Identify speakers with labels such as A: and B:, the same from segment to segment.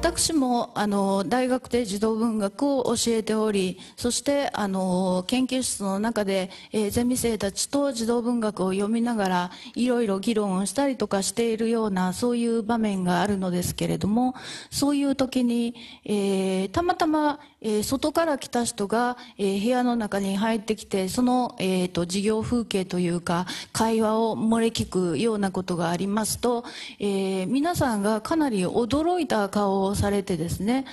A: 私もあの大学で児童文学を教えておりそしてあの研究室の中で、えー、ゼミ生たちと児童文学を読みながらいろいろ議論をしたりとかしているようなそういう場面があるのですけれどもそういう時に、えー、たまたま、えー、外から来た人が、えー、部屋の中に入ってきてその、えーと、事業風景というか会話を漏れ聞くようなことがありますと、えー、皆さんがかなり驚いた顔をされてですね、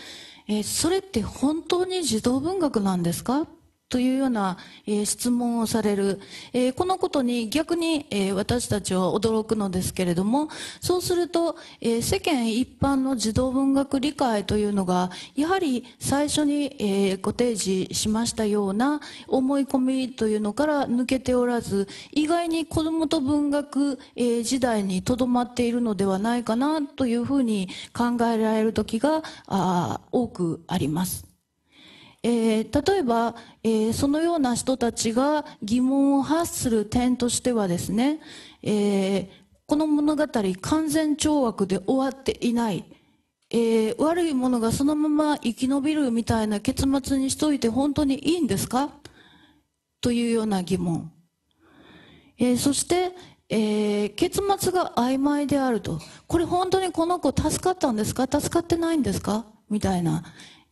A: え、それって本当に児童文学なんですか？というような、えー、質問をされる、えー、このことに逆に、えー、私たちは驚くのですけれどもそうすると、え世間一般の児童文学理解というのがやはり最初に、えご提示しましたような思い込みというのから抜けておらず意外に子どもと文学、え時代にとどまっているのではないかなというふうに考えられる時があ多くあります。えー、例えば、えー、そのような人たちが疑問を発する点としてはですね、えー、この物語完全懲悪で終わっていない、えー、悪いものがそのまま生き延びるみたいな結末にしといて本当にいいんですか？というような疑問、えー、そして、えー、結末が曖昧であると。これ本当にこの子助かったんですか？助かってないんですか？みたいな、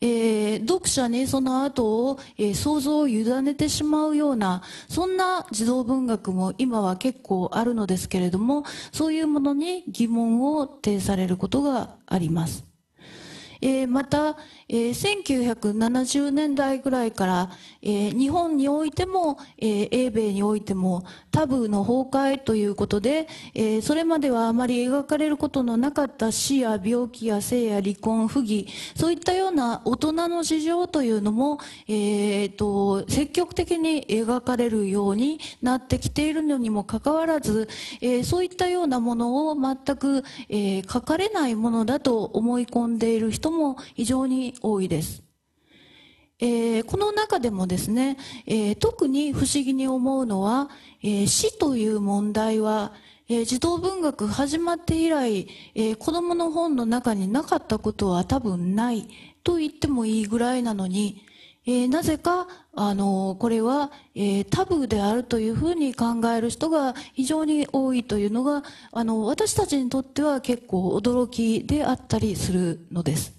A: えー、読者にその後を、えー、想像を委ねてしまうようなそんな児童文学も今は結構あるのですけれどもそういうものに疑問を呈されることがあります。えー、また、えー、1970年代ぐらいから、えー、日本においても、えー、英米においてもタブーの崩壊ということで、えー、それまではあまり描かれることのなかった死や病気や性や離婚不義そういったような大人の事情というのも、えーと、積極的に描かれるようになってきているのにもかかわらず、えー、そういったようなものを全く、えー、書かれないものだと思い込んでいる人も非常に多いです。えー、この中でもですね、えー、特に不思議に思うのは、えー、死という問題は、え、児童文学始まって以来、えー、子供の本の中になかったことは多分ないと言ってもいいぐらいなのに、え、なぜか、あのこれは、え、タブーであるというふうに考える人が非常に多いというのが、あの、私たちにとっては結構驚きであったりするのです。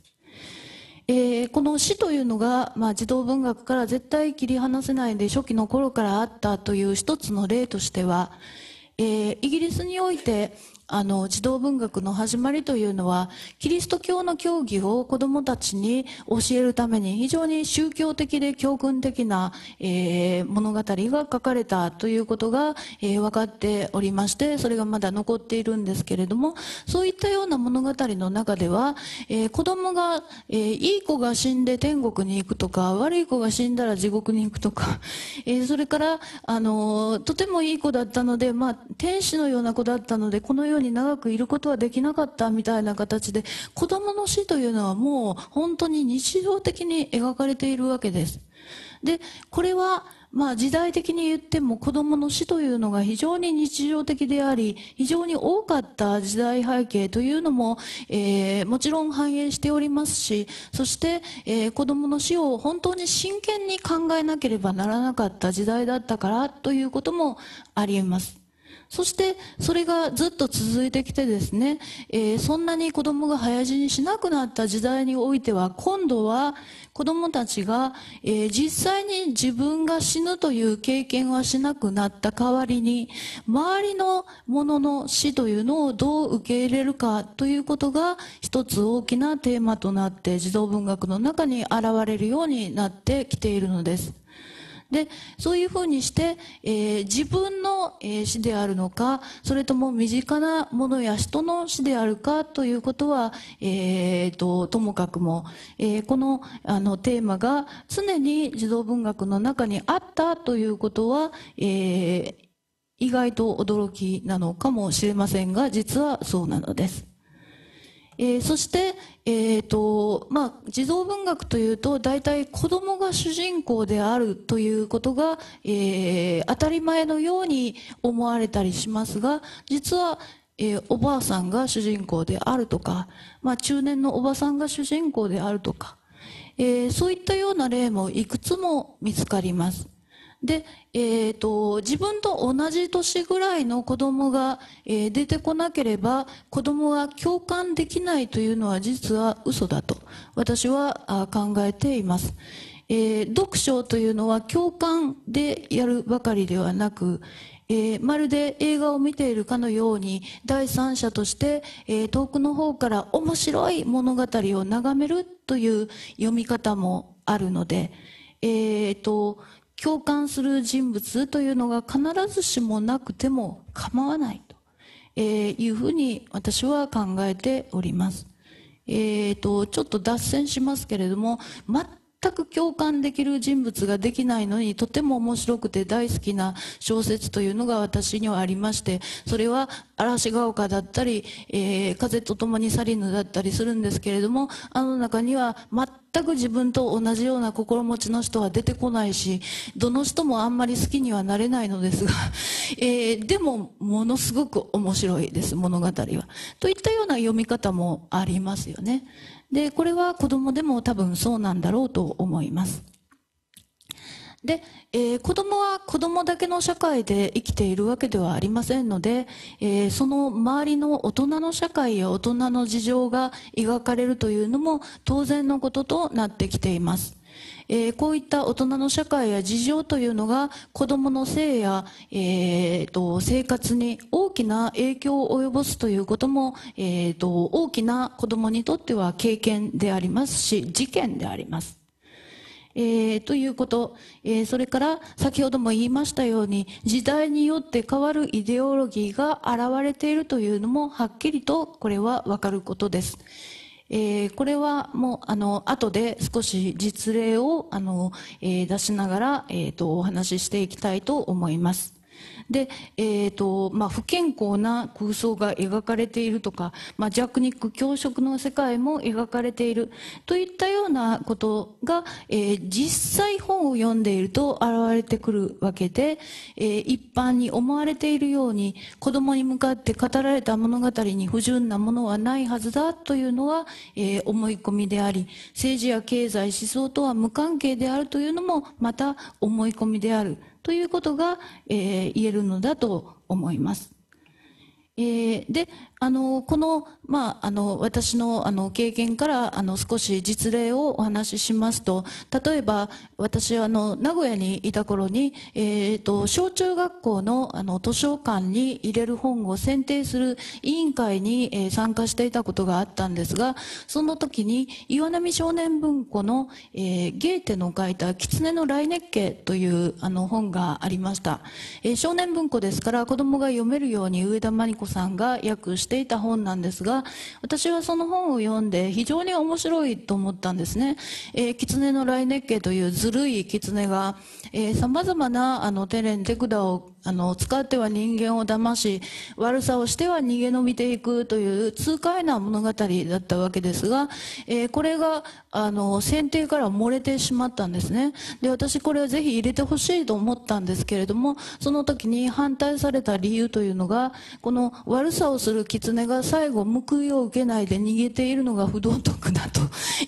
A: えー、この死というのが、まあ、児童文学から絶対切り離せないで初期の頃からあったという一つの例としては、えー、イギリスにおいてあの児童文学の始まりというのはキリスト教の教義を子どもたちに教えるために非常に宗教的で教訓的な、えー、物語が書かれたということが、えー、分かっておりましてそれがまだ残っているんですけれどもそういったような物語の中では、えー、子供が、えー、いい子が死んで天国に行くとか悪い子が死んだら地獄に行くとか、えー、それからあのとてもいい子だったので、まあ、天使のような子だったのでこのようにに長くいることはできなかったみたいな形で子供の死というのはもう本当に日常的に描かれているわけです。で、これはまあ時代的に言っても子供の死というのが非常に日常的であり、非常に多かった時代背景というのも、えー、もちろん反映しておりますし、そして、えー、子供の死を本当に真剣に考えなければならなかった時代だったからということもあり得ます。そしてそれがずっと続いてきてですね、えー、そんなに子供が早死にしなくなった時代においては今度は子供たちが、えー、実際に自分が死ぬという経験はしなくなった代わりに周りのものの死というのをどう受け入れるかということが一つ大きなテーマとなって児童文学の中に現れるようになってきているのです。でそういうふうにして、えー、自分の、えー、死であるのかそれとも身近なものや人の死であるかということは、えーと、ともかくも、えー、このあのテーマが常に児童文学の中にあったということは、えー、意外と驚きなのかもしれませんが実はそうなのです。えー、そして、えーとまあ、児童文学というと大体子供が主人公であるということが、えー、当たり前のように思われたりしますが実はえー、おばあさんが主人公であるとか、まあ、中年のおばさんが主人公であるとか、えー、そういったような例もいくつも見つかります。で、えーと、自分と同じ年ぐらいの子供が、えー、出てこなければ子供が共感できないというのは実は嘘だと私は考えています。えー、読書というのは共感でやるばかりではなく、えー、まるで映画を見ているかのように第三者として、えー、遠くの方から面白い物語を眺めるという読み方もあるので、えーと、共感する人物というのが必ずしもなくても構わないと、いうふうに私は考えております。えーと、ちょっと脱線しますけれども全く共感できる人物ができないのにとても面白くて大好きな小説というのが私にはありましてそれは嵐が丘だったり、えー、風と共に去りぬだったりするんですけれどもあの中には全く自分と同じような心持ちの人は出てこないしどの人もあんまり好きにはなれないのですが、えー、でもものすごく面白いです物語は。といったような読み方もありますよね。で、これは子供でも多分そうなんだろうと思います。で、えー、子供は子供だけの社会で生きているわけではありませんので、えー、その周りの大人の社会や大人の事情が描かれるというのも当然のこととなってきています。えー、こういった大人の社会や事情というのが子供の性や、えーと、生活に大きな影響を及ぼすということも、えーと、大きな子供にとっては経験でありますし事件であります。えー、ということ、えー、それから先ほども言いましたように時代によって変わるイデオロギーが現れているというのもはっきりとこれはわかることです。えー、これはもうあの後で少し実例をあの、えー、出しながら、えーとお話ししていきたいと思います。で、えーとまあ、不健康な空想が描かれているとか、まあ、弱肉強食の世界も描かれているといったようなことが、えー、実際本を読んでいると現れてくるわけで、えー、一般に思われているように子供に向かって語られた物語に不純なものはないはずだというのは、えー、思い込みであり政治や経済思想とは無関係であるというのもまた思い込みであるということが、えー、言えるるのだと思います。えー、で、あの、この、まあ、あの、私の、あの、経験から、あの、少し実例をお話ししますと、例えば、私、あの、名古屋にいた頃に、えっ、ー、と、小中学校の、あの、図書館に入れる本を選定する委員会に、えー、参加していたことがあったんですが、その時に、岩波少年文庫の、えー、ゲーテの書いた、狐の来熱家という、あの、本がありました。えー、少年文庫ですから、子供が読めるように上田真理子さんが訳してしていた本なんですが、私はその本を読んで非常に面白いと思ったんですね。えー、狐の来熱系というずるい狐が、えー、様々なあの手練手管をあの使っては人間を騙し悪さをしては逃げ延びていくという痛快な物語だったわけですが、えー、これがあの選定から漏れてしまったんですね。で私これはぜひ入れてほしいと思ったんですけれどもその時に反対された理由というのがこの悪さをする狐が最後報いを受けないで逃げているのが不道徳だと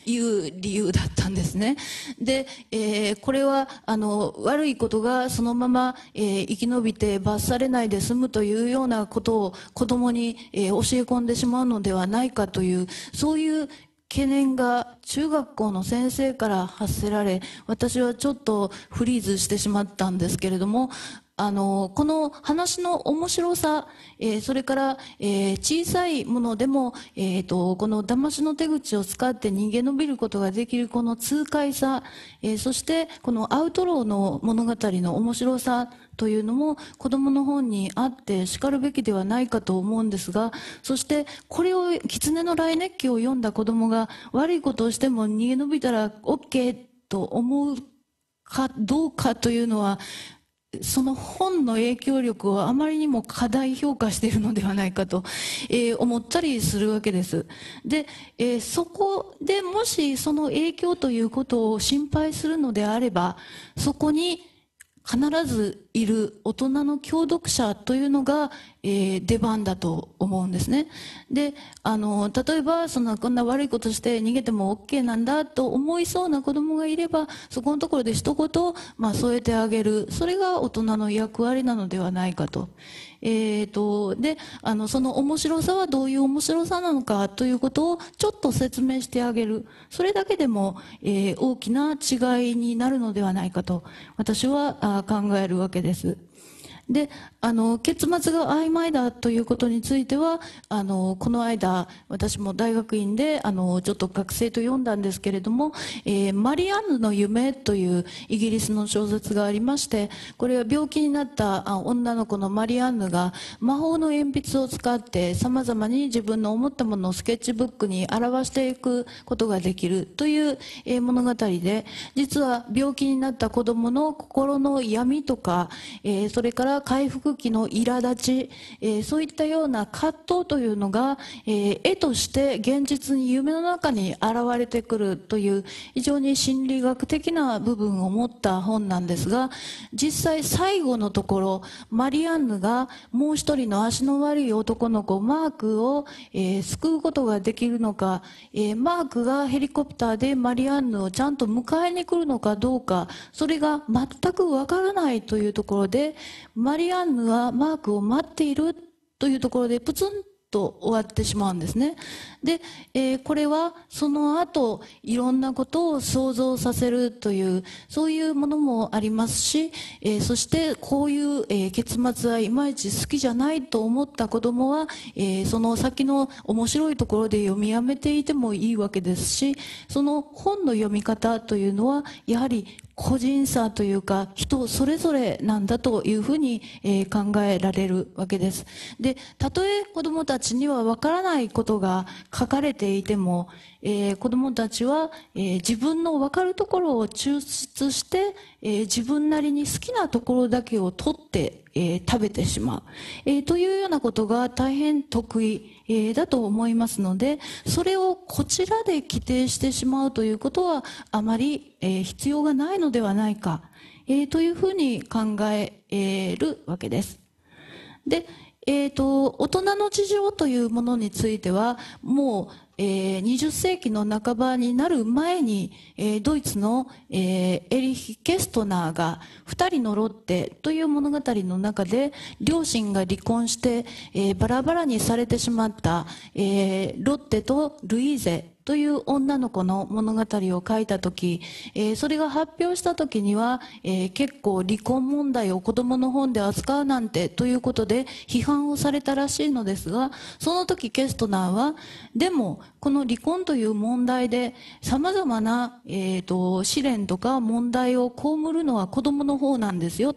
A: いう理由だったんですね。で、えー、これはあの悪いことがそのまま、えー、生き延びびて罰されないで済むというようなことを子供に、え、教え込んでしまうのではないかというそういう懸念が中学校の先生から発せられ私はちょっとフリーズしてしまったんですけれどもあの、この話の面白さ、えー、それから、えー、小さいものでも、え、ー、と、この騙しの手口を使って逃げ延びることができるこの痛快さ、え、そしてこのアウトローの物語の面白さというのも子供の本にあって叱るべきではないかと思うんですが、そしてこれを、狐の来熱記を読んだ子供が悪いことをしても逃げ延びたら OK と思うかどうかというのは、その本の影響力をあまりにも過大評価しているのではないかと、えー、思ったりするわけです。で、えー、そこでもしその影響ということを心配するのであれば、そこに必ずいる大人の協読者というのが、えー、出番だと思うんですね。で、あの、例えば、その、こんな悪いことして逃げても OK なんだと思いそうな子供がいれば、そこのところで一言、まあ、添えてあげる。それが大人の役割なのではないかと。えーと、であのその面白さはどういう面白さなのかということをちょっと説明してあげるそれだけでも、えー、大きな違いになるのではないかと私は考えるわけです。けです。であの結末が曖昧だということについてはあのこの間私も大学院であのちょっと学生と読んだんですけれども「えー、マリアンヌの夢」というイギリスの小説がありましてこれは病気になった女の子のマリアンヌが魔法の鉛筆を使ってさまざまに自分の思ったものをスケッチブックに表していくことができるという、物語で実は病気になった子供の心の闇とか、えー、それから回復期の苛立ち、えー、そういったような葛藤というのが、えー、絵として現実に夢の中に現れてくるという非常に心理学的な部分を持った本なんですが実際最後のところマリアンヌがもう一人の足の悪い男の子マークを、えー、救うことができるのか、えー、マークがヘリコプターでマリアンヌをちゃんと迎えに来るのかどうかそれが全くわからないというところでマリアンヌはマークを待っているというところでプツンと終わってしまうんですね。で、えー、これはその後いろんなことを想像させるというそういうものもありますし、えー、そしてこういう、えー、結末はいまいち好きじゃないと思った子供は、えその先の面白いところで読みやめていてもいいわけですしその本の読み方というのはやはり個人差というか人それぞれなんだというふうに、えー、考えられるわけです。で、たとえ子供たちにはわからないことが書かれていても、えー、子供たちは、えー、自分のわかるところを抽出して、えー、自分なりに好きなところだけを取って、えー、食べてしまう、えー、というようなことが大変得意、えー、だと思いますのでそれをこちらで規定してしまうということはあまり、えー、必要がないのではないか、えー、というふうに考えるわけです。で、えーと、大人の事情というものについてはもうえー、20世紀の半ばになる前に、えー、ドイツの、えー、エリヒ・ケストナーが二人のロッテという物語の中で両親が離婚して、えー、バラバラにされてしまった、えー、ロッテとルイーゼという女の子の物語を書いた時、えー、それが発表した時には、えー、結構離婚問題を子供の本で扱うなんてということで批判をされたらしいのですがその時ケストナーはでもこの離婚という問題で様々な、えーと、試練とか問題を被るのは子供の方なんですよ、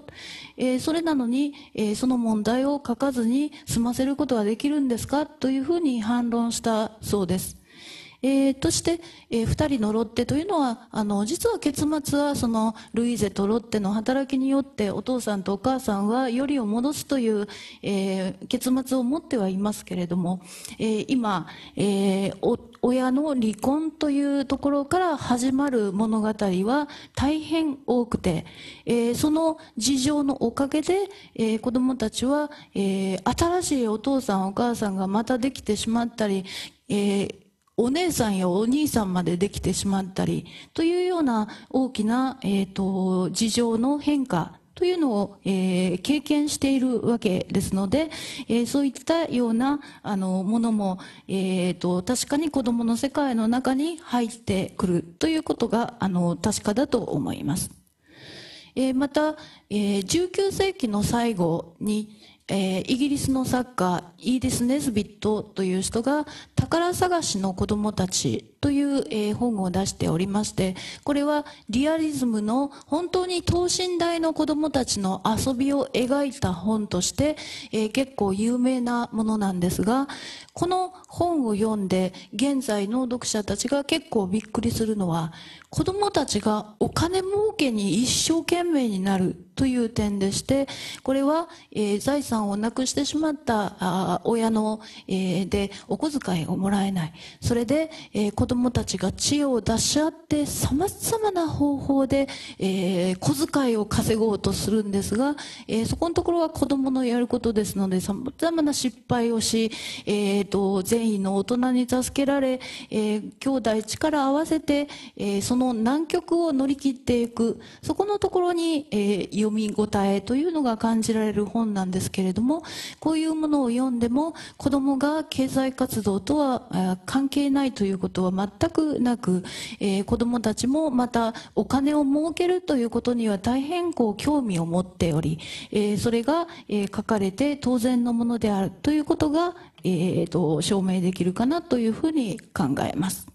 A: えー、それなのに、え、その問題を書かずに済ませることができるんですか？というふうに反論したそうです。えー、として、えー、2人のロッテというのはあの実は結末はそのルイーゼとロッテの働きによってお父さんとお母さんはよりを戻すという、えー、結末を持ってはいますけれども、えー、今、えー、親の離婚というところから始まる物語は大変多くて、えー、その事情のおかげで、えー、子供たちは、えー、新しいお父さんお母さんがまたできてしまったり、えー、お姉さんやお兄さんまでできてしまったりというような大きな、えーと、事情の変化というのを、えー、経験しているわけですので、えー、そういったようなあのものも、えーと、確かに子どもの世界の中に入ってくるということがあの確かだと思います。えー、また、えー、19世紀の最後に、えー、イギリスの作家イーディス・ネズビットという人が宝探しの子供たちという、えー、本を出しておりましてこれはリアリズムの本当に等身大の子供たちの遊びを描いた本として、えー、結構有名なものなんですがこの本を読んで現在の読者たちが結構びっくりするのは子供たちがお金儲けに一生懸命になるという点でしてこれは、えー、財産をなくしてしまったあ親の、えー、でお小遣いをもらえない。それで、えー、子供たちが知恵を出し合ってさまざまな方法で、えー、小遣いを稼ごうとするんですが、えー、そこのところは子供のやることですのでさまざまな失敗をし、えーと、善意の大人に助けられ、えー、兄弟力を合わせて、えー、その難局を乗り切っていく。そこのところに、えー、読み応えというのが感じられる本なんですけれどもこういうものを読んでも子供が経済活動とは関係ないということは全くなく、えー、子供たちもまたお金を儲けるということには大変こう興味を持っており、えー、それが、え、書かれて当然のものであるということが、えーと、証明できるかなというふうに考えます。